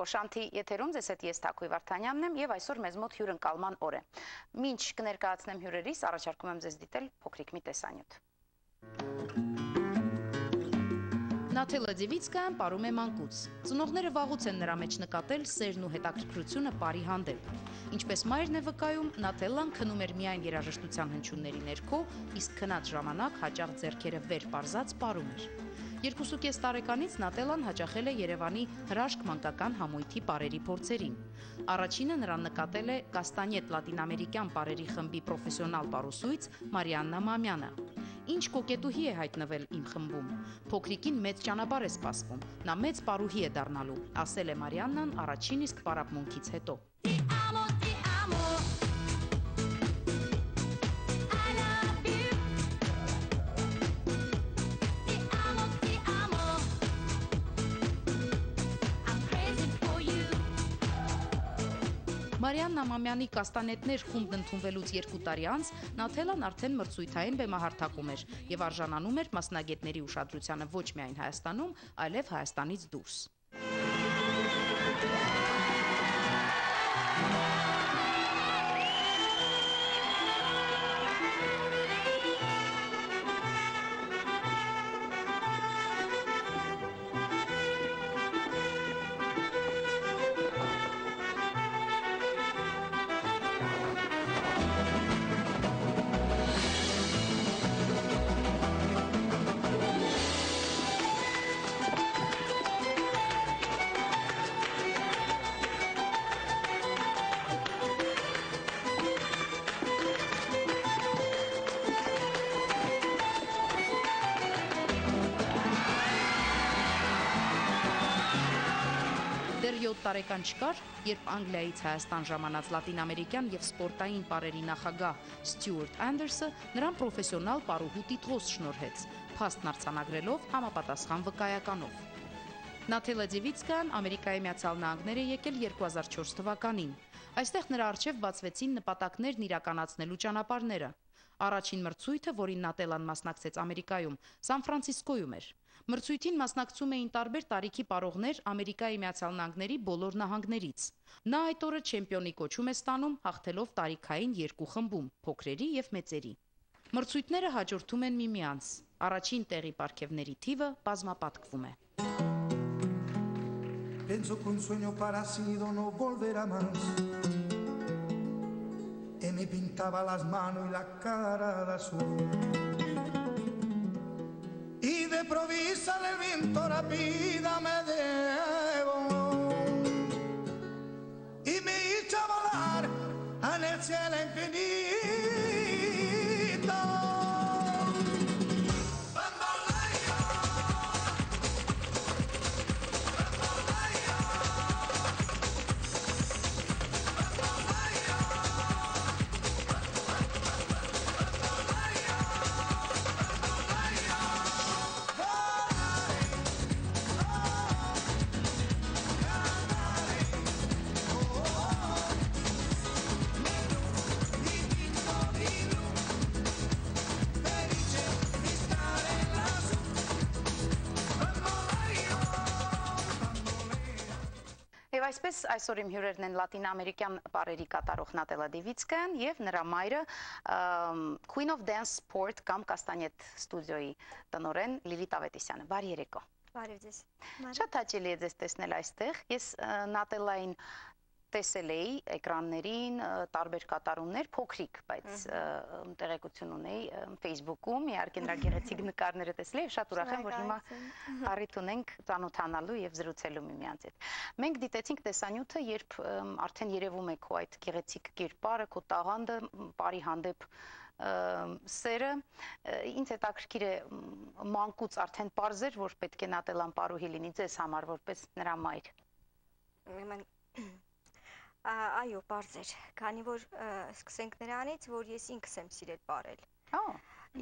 երեկո Շանթի եթերում ձեզ հետ ես Թակուի Վարդանյանն եմ եւ այսօր մեզ մոտ հյուրընկալման օր է։ Մինչ կներկայացնեմ հյուրերիս, առաջարկում եմ ձեզ դիտել փոքրիկ մի տեսանյութ։ Նաթելա Դիվիցկայան ապարում է մանկուց։ Ծնողները վաղուց են նրա մեջ նկատել սերն ու հետաքրքրությունը բարի հանդեպ։ Ինչպես մայրն է վկայում, Նաթելլան քնում էր միայն երաժշտության հնչյունների ներքո, իսկ քնած ժամանակ հաճախ ձեռքերը վեր պարզած ապարում էր։ Երկուսուկես տարեկանից Նատելան հաճախել է Երևանի հրաշք մանկական համույթի պարերի փորձերին։ Առաջինը նրան նկատել է Կաստանյետ լատինամերիկյան պարերի խմբի պրոֆեսիոնալ պարուսույց Մարիաննա Մամյանը։ Ինչ կոկետուհի է հայտնվել իմ խմբում։ Փոքրիկին մեծ ճանապարհ է սպասվում։ Նա մեծ պարուհի է դառնալու, ասել է Մարիաննան առաջին իսկ պարապմունքից հետո։ Մարիան Նամամյանի կաստանետներ խումբն ընդունվելուց երկու տարի անց Նաթելան արդեն մրցույթային բեմահարթակում էր եւ արժանանում էր մասնագետների ուշադրությանը ոչ միայն Հայաստանում, այլև Հայաստանից դուրս։ 7 տարեկան չկար, երբ Անգլիայից Հայաստան ժամանած լատինամերիկյան եւ սպորտային պարերի նախագահ Ստյուարտ Անդերսը նրան պրոֆեսիոնալ պարուհու տիտղոս շնորհեց, փաստն արձանագրելով համապատասխան վկայականով։ Նաթելա Դիվիցկան Ամերիկայի Միացյալ Նահանգներ է եկել 2004 թվականին։ Այստեղ նրա արչև բացվեցին նպատակներն իրականացնելու ճանապարհները։ Առաջին մրցույթը, որին Նատելան մասնակցեց Ամերիկայում, Սան Ֆրանցիսկոյում էր։ Մրցույթին մասնակցում էին տարբեր տարիքի պարողներ Ամերիկայի Միացյալ Նահանգների բոլոր նահանգներից։ Նա այդ օրը չեմպիոնի կոչում է ստանում, հաղթելով տարիքային երկու խմբում՝ փոքրերի եւ մեծերի։ Մրցույթները հաջորդում են միմյանց։ Առաջին տեղի պարգևների թիվը բազմապատկվում է։ Pienso que un sueño parecido no volverá más. Y me pintaba las manos y la cara de azul. y de sale el viento rápidamente. Այսպես այսօր իմ հյուրերն են լատինամերիկյան բարերի կատարող Նատելա Դիվիցկան եւ նրա մայրը Queen of Dance Sport կամ Կաստանյետ ստուդիոյի տնորեն Լիլիթ Ավետիսյանը։ Բարի երեկո։ Բարև ձեզ։ Շատ հաճելի է ձեզ տեսնել այստեղ։ Ես Նատելային տեսել էի էկրաններին տարբեր կատարումներ, փոքրիկ, բայց տեղեկություն ունեի Facebook-ում, իհարկե նրա գեղեցիկ նկարները տեսել եմ, շատ ուրախ եմ, որ հիմա առիթ ունենք ծանոթանալու եւ զրուցելու միմյանց հետ։ Մենք դիտեցինք տեսանյութը, երբ արդեն երևում է քո այդ գեղեցիկ կերպարը, քո տաղանդը, բարի հանդեպ սերը ինձ հետաքրքիր է մանկուց արդեն པարզեր որ պետք է նատելան պարուհի լինի ձեզ համար որպես նրա մայր Ուրեմն Այո, բարձ էր, քանի որ սկսենք նրանից, որ ես ինքս եմ սիրել բարել։ Հա։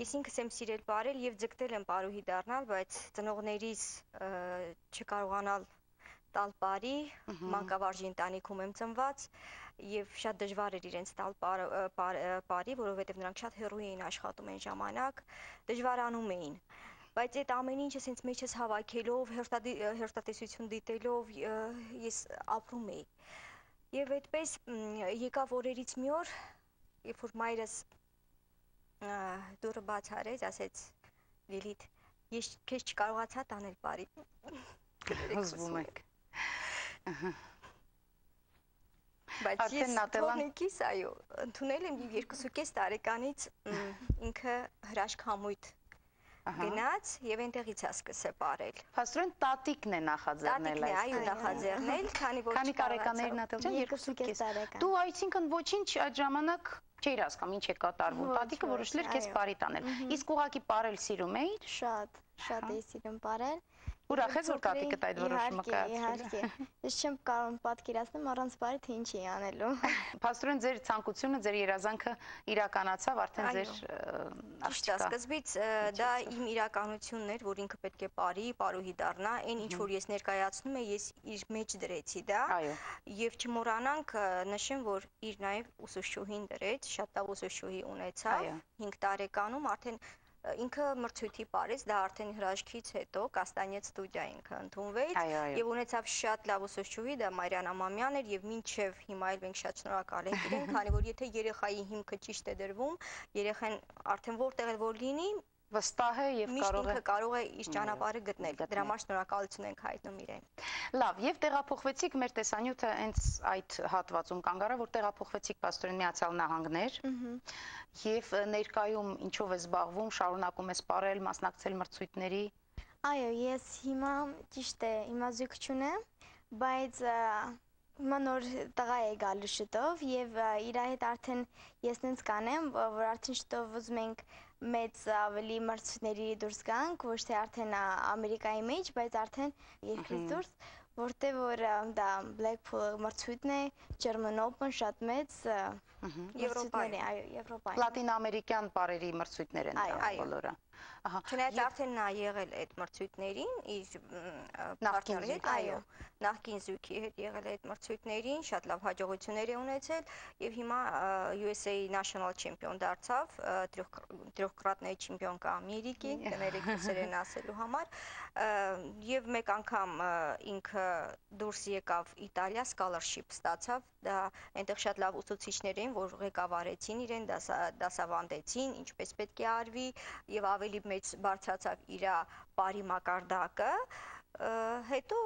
Ես ինքս եմ սիրել բարել եւ ձգտել եմ բարուհի դառնալ, բայց ծնողներիս չկարողանալ տալ բարի, մանկավարժի ընտանիքում եմ ծնված եւ շատ դժվար էր իրենց տալ բարի, որովհետեւ նրանք շատ հեռու էին աշխատում այն ժամանակ, դժվարանում էին բայց այդ ամեն ինչը սենց մեջս հավաքելով, հերթատեսություն դիտելով ես ապրում էի։ Եվ այդպես եկավ օրերից մի օր, երբ որ մայրս դուրը բաց արեց, ասեց Լիլիթ, ես քեզ չկարողացա տանել բարի։ Հզվում եք։ Բայց ես թողնիկիս այո, ընդունել եմ 2.5 տարեկանից ինքը հրաշք համույթ գնաց եւ այնտեղից է սկսել ապարել։ Փաստորեն տատիկն է նախաձեռնել այս։ Տատիկն է, այո, նախաձեռնել, քանի որ Քանի տարեկաներն ատել ջան 2.5 տարեկան։ Դու այսինքն ոչինչ այդ ժամանակ չէիր հասկանում ինչ է կատարվում։ Տատիկը որոշել էր քեզ բարի տանել։ Իսկ ուղակի ապարել սիրում էիր։ Շատ, շատ էի սիրում ապարել Ուրախ ես որ տատիկդ այդ որոշումը կայացրել։ Իհարկե, ես չեմ կարող պատկերացնել առանց բարի թե ինչ էի անելու։ Փաստորեն ձեր ցանկությունը, ձեր երազանքը իրականացավ արդեն ձեր աղջիկա։ Սկզբից դա իմ իրականությունն էր, որ ինքը պետք է բարի, բարուհի դառնա, այն ինչ որ ես ներկայացնում եմ, ես իր մեջ դրեցի դա։ Այո։ Եվ չմոռանանք նշեմ, որ իր նաև ուսուցչուհին դրեց, շատ լավ ուսուցչուհի ունեցավ 5 տարեկանում արդեն ինքը մրցույթի Փարիզ, դա արդեն հրաշքից հետո Կաստանյետ ստուդիա ինքը ընդունվեց եւ ունեցավ շատ լավ ուսուցչուհի, դա Մարիան Ամամյան էր եւ մինչեւ հիմա էլ մենք շատ շնորհակալ ենք իրեն, քանի որ եթե երեխայի հիմքը ճիշտ է դրվում, երեխան արդեն որտեղ էլ որ լինի, վստահ է եւ կարող է կարող է իր ճանապարհը գտնել։ Դրա համար շնորհակալություն ենք հայտնում իրեն։ Լավ, եւ տեղափոխվեցիք մեր տեսանյութը հենց այդ հատվածում կանգ առա, որ տեղափոխվեցիք Պաստորեն Միացյալ Նահանգներ։ Եվ ներկայում ինչով է զբաղվում, շարունակում է սպառել, մասնակցել մրցույթների։ Այո, ես հիմա ճիշտ է, հիմա զույգ չունեմ, բայց Հիմա նոր տղա է գալու շտով եւ իր հետ արդեն ես նենց կանեմ, որ արդեն շտով ուզում ենք մեծ ավելի մրցությունների դուրս գանք, ոչ թե արդեն Ամերիկայի մեջ, բայց արդեն երկրից դուրս, որտեղ որ դա Blackpool մրցույթն է, German Open շատ մեծ Եվրոպայի, այո, Եվրոպայի։ Լատինամերիկյան բարերի մրցույթներ են դա բոլորը։ Ահա։ Չնայած արդեն նա եղել այդ մրցույթներին իր նախկին հետ, այո, նախկին զույգի հետ եղել է այդ մրցույթներին, շատ լավ հաջողություններ է ունեցել եւ հիմա USA National Champion դարձավ, տրոկրատնե չեմպիոն կա Ամերիկի, կներեք սերեն ասելու համար եւ մեկ անգամ ինքը դուրս եկավ Իտալիա scholarship ստացավ, դա այնտեղ շատ լավ ուսուցիչներ էին, որ ղեկավարեցին իրեն, դասավանդեցին, ինչպես պետք է արվի եւ ավելի մեջ բարձրացավ իր բարի մակարդակը, հետո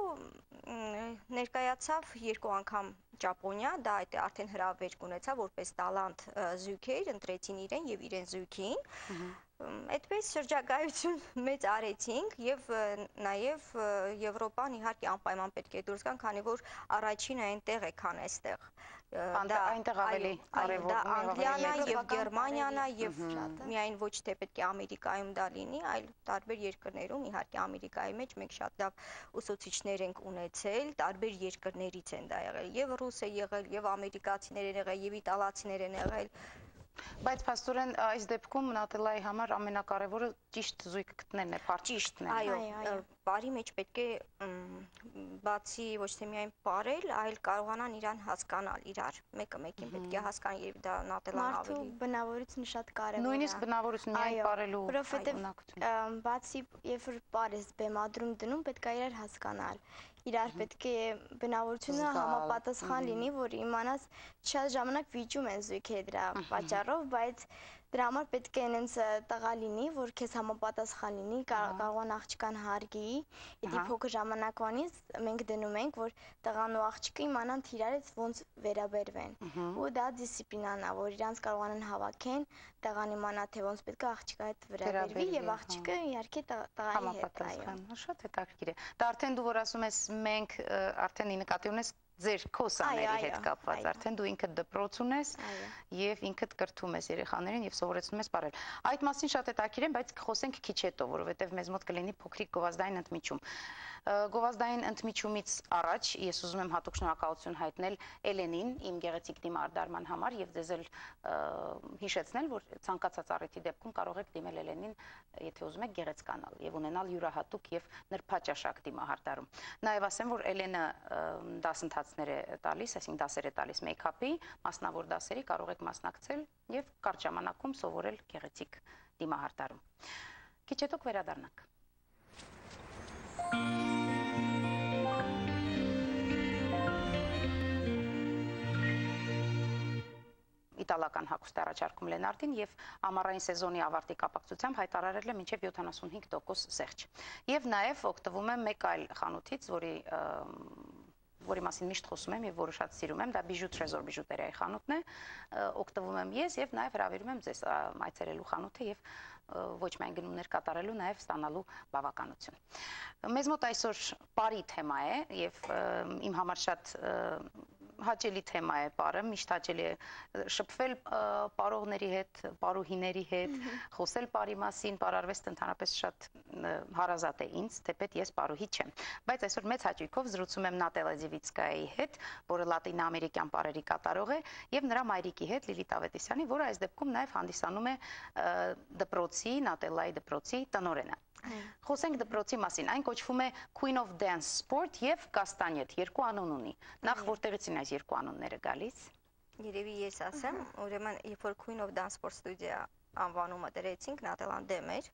ներկայացավ երկու անգամ Ճապոնիա, դա այդ արդեն հրավերք ունեցավ որպես տալանտ զույգեր, ընտրեցին իրեն եւ իրեն զույգին։ Այդպես շրջագայություն մեծ արեցինք եւ նաեւ Եվրոպան իհարկե անպայման պետք է դուրս գան, քանի որ առաջինը այնտեղ է, քան այստեղ դա այնտեղ ավելի կարևոր դա Անգլիան է եւ Գերմանիան է եւ միայն ոչ թե պետք է Ամերիկայում դա լինի, այլ տարբեր երկրներում, իհարկե Ամերիկայի մեջ մենք շատ լավ ուսուցիչներ ենք ունեցել, տարբեր երկրներից են դա եղել, եւ ռուս է եղել, եւ ամերիկացիներ են եղել, եւ իտալացիներ են եղել, Բայց փաստորեն այս դեպքում Նատելայի համար ամենակարևորը ճիշտ զույգ գտնելն է, ճիշտ, այո, բարի մեջ պետք է բացի ոչ թե միայն բարել, այլ կարողանան իրան հասկանալ իրար, մեկը մեկին պետք է հասկանան եւ դա Նատելան ավելի։ Մարդու բնավորությունը շատ կարևոր է։ Նույնիսկ բնավորությունը միայն բարելու որովհետեւ բացի երբ որ բարես բեմադրում դնում, պետք է իրար հասկանալ իրար պետք է բնավորությունը համապատասխան լինի, որ իմանաս շատ ժամանակ վիճում են զույգերը դրա պատճառով, բայց Դրա համար պետք է այնց տղա լինի, որ քեզ համապատասխան լինի, կարողան աղջկան հարգի։ Իդի փոքր ժամանակվանից մենք դնում ենք, որ տղան ու աղջիկը իմանան իրարից ոնց վերաբերվեն։ Ու դա դիսցիպլինան է, որ իրանց կարողանան հավաքեն, տղան իմանա թե ոնց պետք է աղջկա հետ վերաբերվի եւ աղջիկը իհարկե տղայի հետ, այո։ Շատ հետաքրքիր է։ Դա արդեն դու որ ասում ես մենք արդեն նկատի ունես ձեր քո սաների հետ կապված արդեն դու ինքդ դպրոց ունես եւ ինքդ կրթում ես երեխաներին եւ սովորեցնում ես բարել այդ մասին շատ է բայց խոսենք քիչ հետո որովհետեւ մեզ մոտ կլինի փոքրիկ գովազդային ընդմիջում գովազդային ընդմիջումից առաջ ես ուզում եմ հատուկ շնորհակալություն հայտնել Էլենին իմ գեղեցիկ դիմարդարման համար եւ ձեզ էլ հիշեցնել, որ ցանկացած առիթի դեպքում կարող եք դիմել Էլենին, եթե ուզում եք գեղեցկանալ եւ ունենալ յուրահատուկ եւ նրբաճաշակ դիմահարդարում։ Նաեւ ասեմ, որ Էլենը դասընթացներ է տալիս, այսինքն դասեր է տալիս մեյքափի, մասնավոր դասերի կարող եք մասնակցել եւ կարճ ժամանակում սովորել գեղեցիկ դիմահարդարում։ Քիչ հետո կվերադառնանք։ իտալական հագուստ առաջարկում Լենարտին եւ ամառային սեզոնի ավարտի կապակցությամբ հայտարարել է մինչեւ 75% սեղջ։ Եվ նաեւ օգտվում է մեկ այլ խանութից, որի որի մասին միշտ խոսում եմ եւ որը շատ սիրում եմ, դա Bijou Trésor բիժուտերիայի խանութն է, օգտվում եմ ես եւ նաեւ հravirում եմ ձեզ այցելելու խանութը եւ ոչ միայն գնումներ կատարելու, նաև ստանալու բավականություն։ Մեզ մոտ այսօր բարի թեմա է եւ իմ համար շատ հաճելի թեմա է պարը, միշտ հաճելի է շփվել պարողների հետ, պարուհիների հետ, խոսել պարի մասին, պարարվեստը ընդհանրապես շատ հարազատ է ինձ, թեպետ ես պարուհի չեմ։ Բայց այսօր մեծ հաճույքով զրուցում եմ Նատելա Ձիվիցկայի հետ, որը լատինաամերիկյան պարերի կատարող է, եւ նրա մայրիկի հետ Լիլիթ Ավետիսյանի, որը այս դեպքում նաև հանդիսանում է դպրոցի, Նատելայի դպրոցի տնորենը։ Խոսենք դպրոցի մասին։ Այն կոչվում է Queen of Dance Sport եւ Կաստանյետ, երկու անուն ունի։ Նախ որտեղից են այս երկու անունները գալիս։ Երևի ես ասեմ, ուրեմն երբ որ Queen of Dance Sport Studio անվանումը դրեցինք, Նատելան դեմ էր,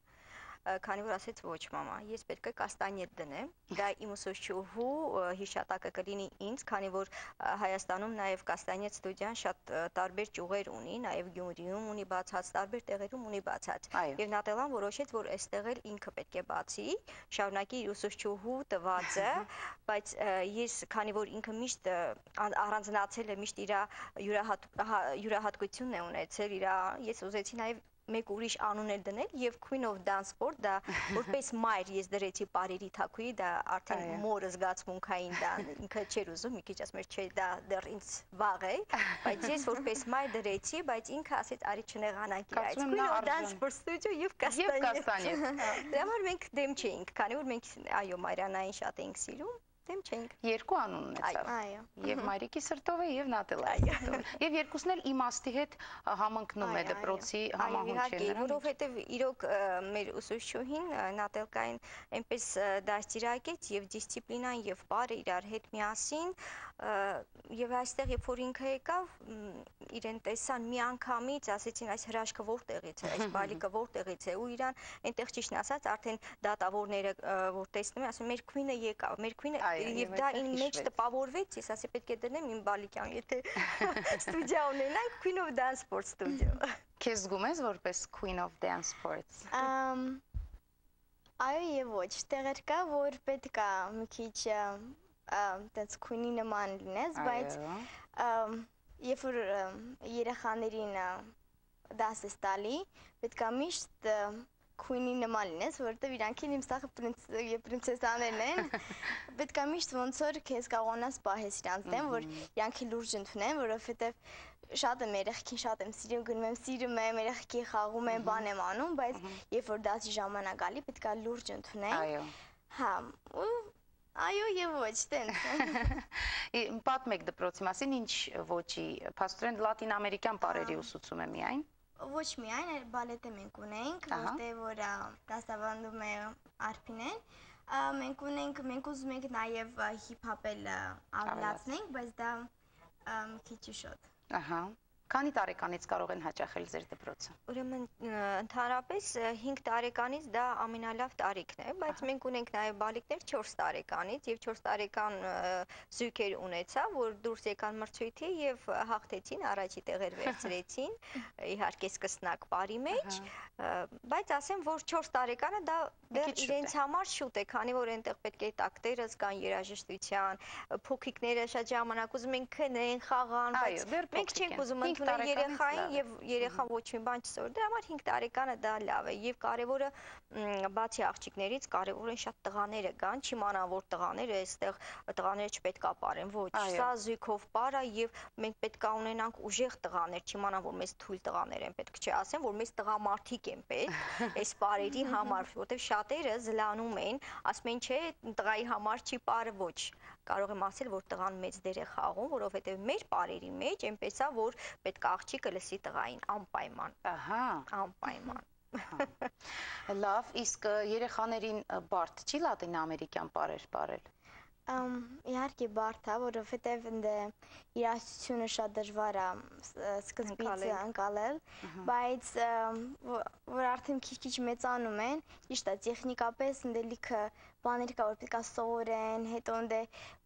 քանի որ ասեց ոչ մամա, ես պետք է կաստանյետ դնեմ։ Դա իմ ուսուցչուհու հիշատակը կլինի ինձ, քանի որ Հայաստանում նաև կաստանյետ ստուդիան շատ տարբեր ճյուղեր ունի, նաև Գյումրիում ունի բացած, տարբեր տեղերում ունի բացած։ Եվ Նատելան որոշեց, որ այստեղ էլ ինքը պետք է բացի, շարունակի իր ուսուցչուհու տվածը, բայց ես քանի որ ինքը միշտ առանձնացել է, միշտ իր յուրահատկությունն է ունեցել, իր ես ուզեցի նաև մեկ ուրիշ անուն էլ դնել եւ Queen of Dance Sport դա որպես մայր ես դրեցի Պարերի թակուի դա արդեն մորը զգացմունքային դա ինքը չէր ուզում մի քիչ ասում էր չէ դա դեռ ինձ վաղ է բայց ես որպես մայր դրեցի բայց ինքը ասեց արի չնեղանանք իր այդ Queen of Dance Sport Studio եւ Կաստանյե Դրա համար մենք դեմ չէինք քանի որ մենք այո Մարիանային շատ էինք սիրում դեմ չենք։ Երկու անուն ունեցավ։ Այո։ Եվ Մարիկի Սրտովը եւ Նատելայի Սրտովը։ Եվ երկուսն էլ իմաստի հետ համընկնում է դպրոցի համահունչելը։ Որովհետեւ իրոք մեր ուսուցչուհին Նատելկային այնպես դաստիարակեց եւ դիսցիպլինան եւ բարը իրար հետ միասին եւ այստեղ երբ որ ինքը եկավ իրեն տեսան մի անգամից ասեցին այս հրաշքը որտեղից է այս բալիկը որտեղից է ու իրան այնտեղ ճիշտն ասած արդեն դատավորները որ տեսնում են ասում մեր քույնը եկավ մեր քույնը եւ դա ին մեջ տպավորվեց ես ասի պետք է դնեմ իմ բալիկյան եթե ստուդիա ունենանք Queen of Dance Sports Studio Քեզ զգում ես որպես Queen of Dance Sports Այո եւ ոչ, տեղեր կա, որ պետք է մի քիչ այդպես քունի նման լինես, բայց երբ որ երեխաներին դաս ես տալի, պետք է միշտ քույնի նման լինես, որովհետև իրանք իմ սախը պրինցեսաներն են։ Պետք է միշտ ոնց որ քեզ կարողանաս պահես իրանց դեմ, որ իրանք լուրջ ընդունեն, որովհետև շատ եմ երեխքին շատ եմ սիրում, գնում եմ, սիրում եմ, երեխքի խաղում եմ, բան եմ անում, բայց երբ որ դասի ժամանակ գալի, պետք է լուրջ ընդունեն։ Այո։ Հա, ու Այո եւ ոչ, տենց։ Պատմեք դպրոցի մասին, ինչ ոչի, փաստորեն լատինամերիկյան բարերի ուսուցում է միայն։ Ոչ միայն, բալետը մենք ունենք, որտեղ որ դասավանդում է Արփինեն։ Մենք ունենք, մենք ուզում ենք նաև հիփ-հոփել ավելացնենք, բայց դա քիչ շոտ։ Ահա։ Քանի տարեկանից կարող են հաճախել ձեր դպրոցը։ Ուրեմն ընդհանրապես 5 տարեկանից դա ամենալավ տարիքն է, բայց մենք ունենք նաև բալիկներ 4 տարեկանից եւ 4 տարեկան զույգեր ունեցա, որ դուրս եկան մրցույթի եւ հաղթեցին, առաջի տեղեր վերցրեցին, իհարկե սկսնակ բարի մեջ, բայց ասեմ, որ 4 տարեկանը դա դեռ իրենց համար շուտ է, քանի որ այնտեղ պետք է տակտերը զգան երաժշտության, փոքիկները շատ ժամանակ ուզում են քնեն, խաղան, բայց մենք չենք ուզում ընդունել երեխային եւ երեխան ոչ մի բան չսոր։ Դրա համար 5 տարեկանը դա լավ է եւ կարեւորը բացի աղջիկներից կարեւոր են շատ տղաները կան, չիմանան որ տղաները այստեղ տղաները չպետք է ապարեն, ոչ, սա զույգով պարա եւ մենք պետք է ունենանք ուժեղ տղաներ, չիմանան որ մեզ թույլ տղաներ են պետք, չէ, ասեն որ մեզ տղամարդիկ են պետք այս պարերի համար, որովհետեւ շատերը զլանում են, ասում են չէ, տղայի համար չի պարը ոչ կարող եմ ասել, որ տղան մեծ դեր է խաղում, որովհետև մեր բարերի մեջ այնպես է, որ պետք է աղջիկը լսի տղային անպայման։ Ահա, անպայման։ Լավ, իսկ երեխաներին բարդ չի լատինամերիկյան բարեր բարել։ Իհարկե բարդ է, որովհետև ընդ իրացությունը շատ դժվար է սկզբից անցալել, բայց որ արդեն քիչ-քիչ մեծանում են, ճիշտ է, տեխնիկապես ընդ լիքը բաներ կա, որ պետք է սովորեն, հետո ընդ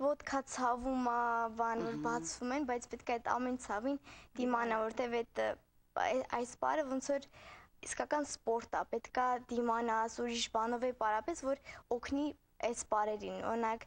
ոդկա ցավում է, բան որ բացվում են, բայց պետք է այդ ամեն ցավին դիմանա, որտեվ այդ այս բարը ոնց որ իսկական սպորտ է, պետքա դիմանաս ուրիշ բանով է պարապես, որ օգնի այս բարերին։ Օրինակ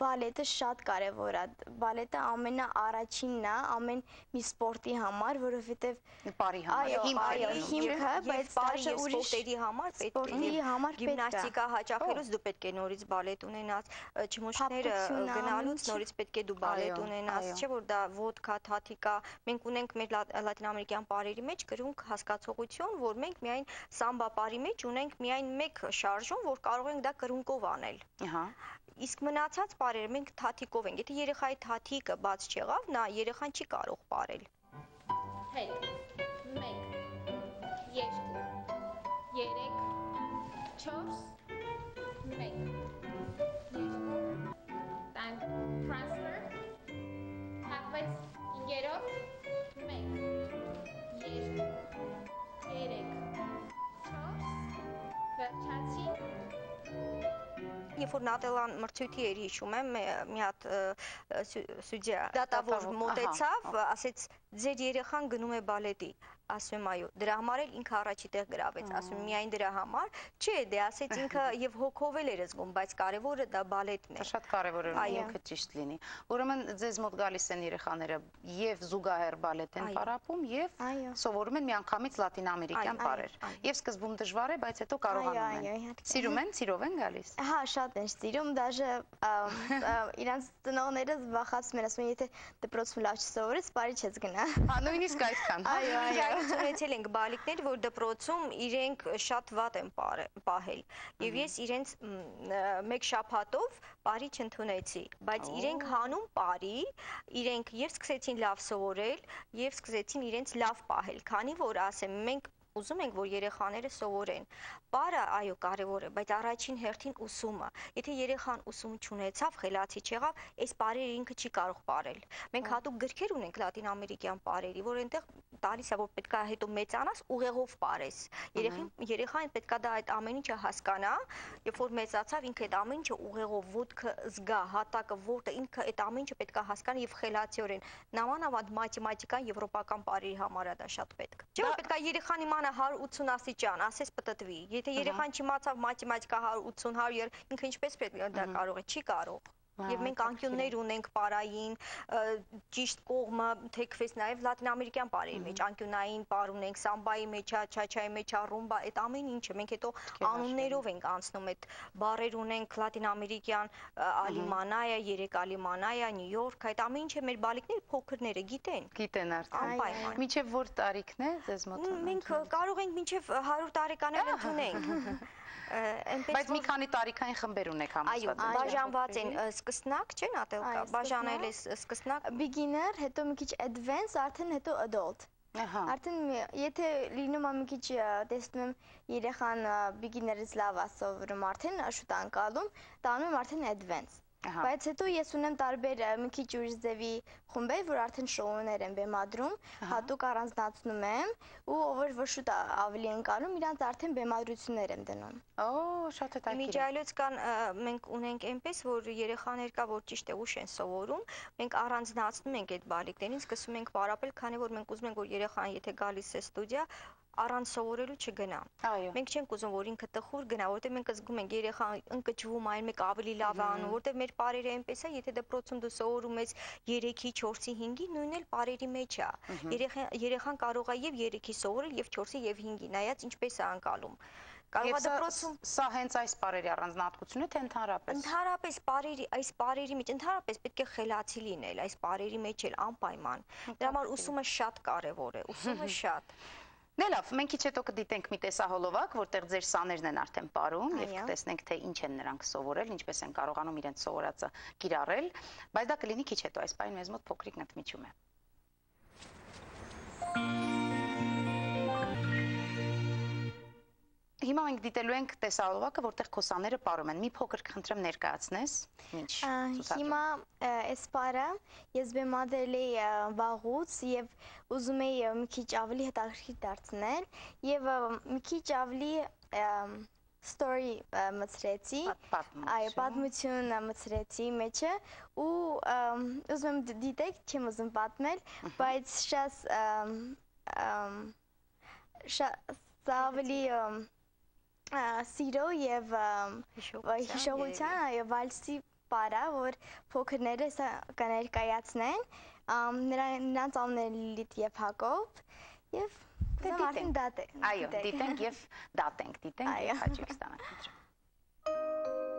բալետը շատ կարևոր է։ Բալետը ամենաառաջինն է ամեն մի սպորտի համար, որովհետև բարի համար, այո, հիմքը, բայց բարի սպորտերի համար պետք է համար գիմնաստիկա հաճախելուց դու պետք է նորից բալետ ունենաս, չմուշները գնալուց նորից պետք է դու բալետ ունենաս, չէ՞ որ դա ոդկա, թաթիկա, մենք ունենք մեր լատինամերիկյան բարերի մեջ գրունկ հասկացողություն, որ մենք միայն սամբա բարի մեջ ունենք միայն մեկ շարժում, որ կարող ենք դա գրունկով անել։ Ահա Իսկ մնացած բարերը մենք թաթիկով ենք։ Եթե երեխայի թաթիկը բաց չեղավ, նա երեխան չի կարող ապարել։ Հետ։ 1 2 3 4 1 2 տան transfer հակվեց ինգերով երբ որ Նատելան մրցույթի էր հիշում եմ, մի հատ սյուդիա դատավոր մոտեցավ, ասեց ձեր երեխան գնում է բալետի ասում եմ այո դրա համար էլ ինքը առաջի տեղ գրավեց ասում միայն դրա համար չէ դե ասեց ինքը եւ հոգով էլ էր զգում բայց կարեւորը դա բալետն է շատ կարեւոր է ինքը ճիշտ լինի ուրեմն ձեզ մոտ գալիս են երեխաները եւ զուգահեռ բալետ են պարապում եւ սովորում են միանգամից լատինամերիկյան բարեր եւ սկզբում դժվար է բայց հետո կարողանում են սիրում են սիրով են գալիս հա շատ են սիրում դաժե իրանց տնողները վախացում են ասում եթե դպրոցում լավ չսովորես բարի չես գնա հա նույնիսկ այդքան այո այո Հայոց ունեցել ենք բալիկներ, որ դպրոցում իրենք շատ վատ են պահել։ Եվ ես իրենց մեկ շաբաթով բարի չընդունեցի, բայց իրենք հանում բարի, իրենք եւ սկսեցին լավ սովորել, եւ սկսեցին իրենց լավ պահել, քանի որ ասեմ մենք ուզում ենք, որ երեխաները սովորեն։ Պարը, այո, կարևոր է, բայց առաջին հերթին ուսումը։ Եթե երեխան ուսում չունեցավ, խելացի չեղավ, այս պարերը ինքը չի կարող ապարել։ Մենք հատուկ գրքեր ունենք լատինամերիկյան պարերի, որ այնտեղ տալիս է, որ պետքա հետո մեծանաս ուղեղով ապարես։ Երեխան երեխան պետքա դա այդ ամեն ինչը հասկանա, երբ որ մեծացավ, ինքը այդ ամեն ինչը ուղեղով ոդկը զգա, հատակը որտը ինքը այդ ամեն ինչը պետքա հասկանա եւ խելացիորեն։ Նամանավանդ մաթեմատիկան եվրոպական պարերի համար է դա շատ պետք։ Չէ՞ որ պետքա երեխան իմանա 180 աստիճան, ասես պտտվի։ Եթե երեխան չիմացավ մաթեմատիկա 180, 100, ինքը ինչպես պետք է դա կարող է, չի կարող։ Եվ մենք անկյուններ ունենք պարային, ճիշտ կողմը թեքվեց նաև լատինամերիկյան պարերի մեջ, անկյունային պար ունենք, սամբայի մեջ, չաչայի մեջ, ռումբա, այդ ամեն ինչը մենք հետո անուններով ենք անցնում այդ բարեր ունենք լատինամերիկյան ալիմանայա, երեք ալիմանայա, Նյու Յորք, այդ ամեն ինչը մեր բալիկները փոքրները գիտեն։ Գիտեն արդեն։ Միջև որ տարիքն է ձեզ մոտ։ Մենք կարող ենք միջև 100 տարեկան էլ ընդունենք։ Բայց մի քանի տարիքային խմբեր ունեք համաձայնված։ Այո, բաժանված են սկսնակ, չէ՞, Նատելկա, բաժանել է սկսնակ, beginner, հետո մի քիչ advanced, արդեն հետո adult։ Ահա։ Արդեն եթե լինում է մի քիչ տեսնում եմ երեխան beginner-ից լավ է սովորում արդեն շուտ անկալում, տանում արդեն advanced։ Բայց հետո ես ունեմ տարբեր մի քիչ ուրիշ ձևի խումբեր, որ արդեն շոուներ են բեմադրում, հատուկ առանձնացնում եմ ու ով որ շուտ ավելի ընկանում, իրանց արդեն բեմադրություններ եմ դնում։ Օ, շատ հետաքրքիր։ Միջայլոց կան մենք ունենք այնպես, որ երեխաներ կա, որ ճիշտ է ուշ են սովորում, մենք առանձնացնում ենք այդ բալիկներին, սկսում ենք պարապել, քանի որ մենք ուզում ենք, որ երեխան եթե գալիս է ստուդիա, առանց սովորելու չգնա։ Այո։ Մենք չենք ուզում, որ ինքը տխուր գնա, որովհետև մենք զգում ենք երեխան ընկճվում, այն մեկ ավելի լավ է անում, որովհետև մեր բարերը այնպես է, եթե դպրոցում դու սովորում ես 3-ի, 4-ի, 5-ի, նույնն էլ բարերի մեջ է։ Երեխան երեխան կարող է եւ 3-ի սովորել, եւ 4-ի, եւ 5-ի, նայած ինչպես է անցալում։ Կարող է դպրոցում սա հենց այս բարերի առանձնահատկությունը թե ընդհանրապես։ Ընդհանրապես բարերի, այս բարերի մեջ ընդհանրապես պետք է խելացի լինել, այս բարերի մեջ էլ անպայման։ Դրա համար ուսումը շատ կարևոր է, ուսումը շատ։ Դե լավ, մենք քիչ հետո կդիտենք մի տեսահոլովակ, որտեղ ձեր սաներն են արդեն ապարում եւ կտեսնենք թե ինչ են նրանք սովորել, ինչպես են կարողանում իրենց սովորածը կիրառել, բայց դա կլինի քիչ հետո, այս պայն մեզ մոտ փոքրիկ նտմիջում է։ Հիմա մենք դիտելու ենք տեսահոլովակը, որտեղ քոսաները ապարում են։ Մի փոքր խնդրեմ ներկայացնես։ Ինչ։ Հիմա այս բարը ես բեմադրել էի վաղուց եւ ուզում էի մի քիչ ավելի հետաքրքիր դարձնել եւ մի քիչ ավելի story մցրեցի այո պատմություն մցրեցի մեջը ու ուզում եմ դիտեք չեմ ուզում պատմել բայց շատ շատ ավելի սիրո եւ հիշողության այո վալսի պարա, որ փոքրները սա կներկայացնեն, նրանց անունները Լիլիթ եւ Հակոբ եւ դիտենք։ Այո, դիտենք եւ դատենք, դիտենք եւ հաճույք ստանանք։ Խնդրեմ։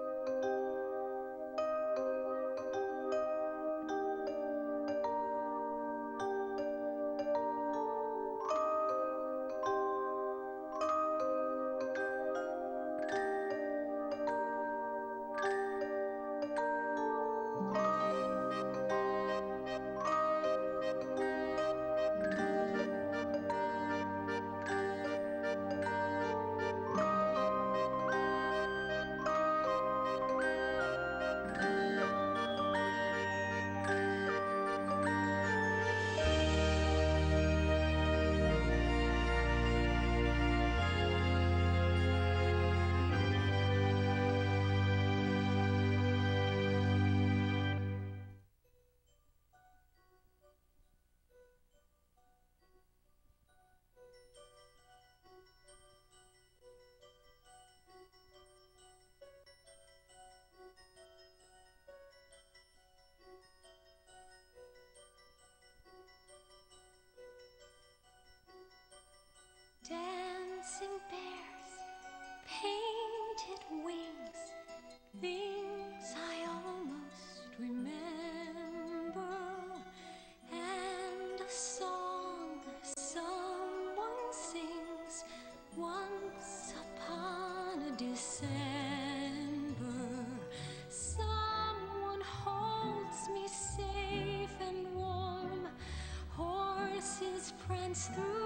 through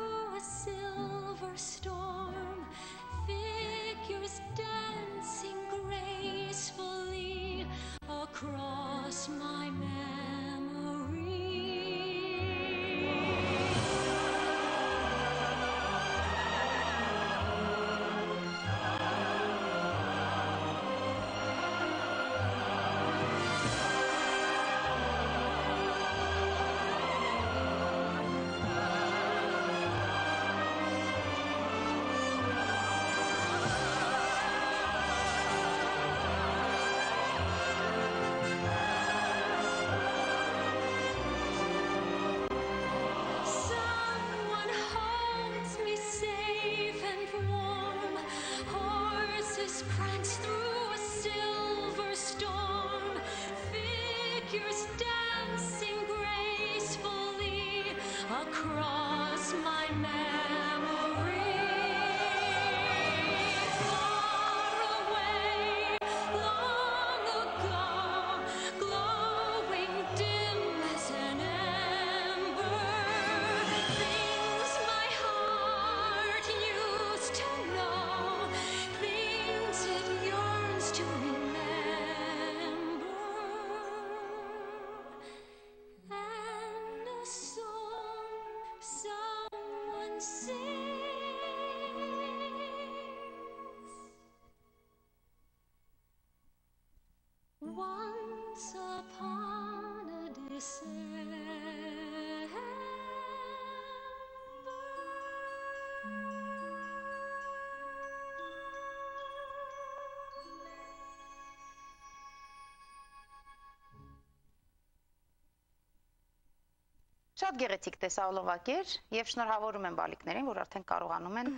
Շատ գեղեցիկ տեսահոլովակ էր եւ շնորհավորում եմ բալիկներին, որ արդեն կարողանում են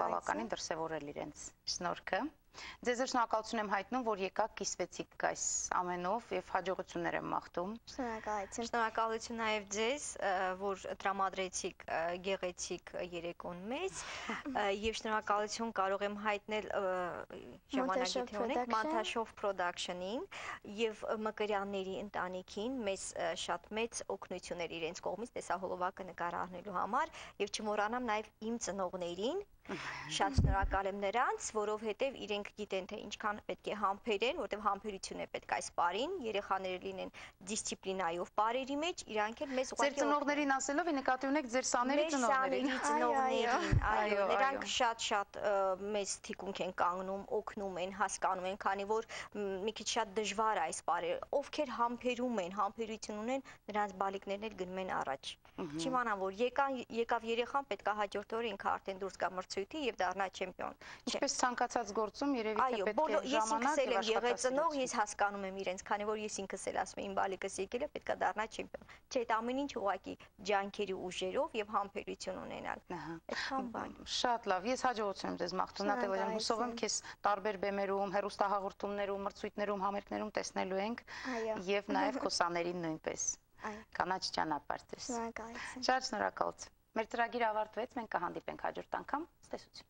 բավականին դրսևորել իրենց շնորհքը։ Ձեզ շնորհակալություն եմ հայտնում, որ եկաք կիսվեցիք այս ամենով եւ հաջողություններ եմ մաղթում։ Շնորհակալություն։ Շնորհակալություն նաև ձեզ, որ տրամադրեցիք գեղեցիկ երեկոն մեզ եւ շնորհակալություն կարող եմ հայտնել ժամանակի Montashev թե ունենք Production։ Montashev Production-ին եւ Մկրյանների ընտանիքին մեզ շատ մեծ օգնություններ իրենց կողմից տեսահոլովակը նկարահանելու համար եւ չմոռանամ նաեւ իմ ծնողներին Շատ շնորհակալ եմ նրանց, որովհետև իրենք գիտեն թե ինչքան պետք է համբերեն, որովհետև համբերություն է պետք այս բարին, երեխաները լինեն դիսցիպլինայով բարերի մեջ, իրանք էլ մեզ Ձեր ծնողներին ասելով ի նկատի ունեք ձեր սաների ծնողներին։ Մեր ծնողներին, այո, նրանք շատ-շատ մեզ թիկունք են կանգնում, օգնում են, հասկանում են, քանի որ մի քիչ շատ դժվար է այս բարերը, ովքեր համբերում են, համբերություն ունեն, նրանց բալիկներն էլ գնում են առաջ։ Չիմանամ, որ եկան եկավ երեխան, պետքա հաջորդ օրը ինքը արդեն դուրս գա մրցույթի եւ դառնա չեմպիոն։ Ինչպես ցանկացած գործում երևի թե պետք է բոլոր ես ինքս ժամանակ էլ եւ եմ եղել ծնող, ես հասկանում եմ իրենց, քանի որ ես ինքս էլ ասում եմ, իմ բալիկս եկել է, պետքա դառնա չեմպիոն։ Չէ, այդ ամեն ինչ ուղակի ջանքերի ուժերով եւ համբերություն ունենալ։ Ահա։ Շատ լավ, ես հաջողություն եմ ձեզ մաղթում, Նատելյան, հուսով եմ քեզ տարբեր բեմերում, հերոստահաղորդումներում, մրցույթներում, համերգներում տեսնելու ենք եւ նաեւ քոսաներին նույնպես։ Այո։ Կանաչ ճանապարհ տես։ Շնորհակալություն։ Շատ շնորհակալություն։ Մեր ծրագիրը ավարտվեց, մենք կհանդիպենք հաջորդ անգամ։ Ցտեսություն։